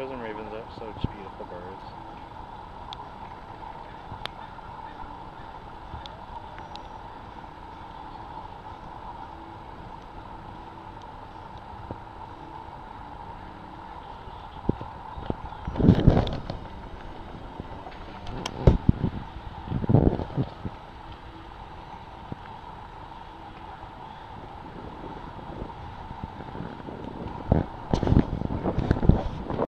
Crows and ravens are such beautiful birds.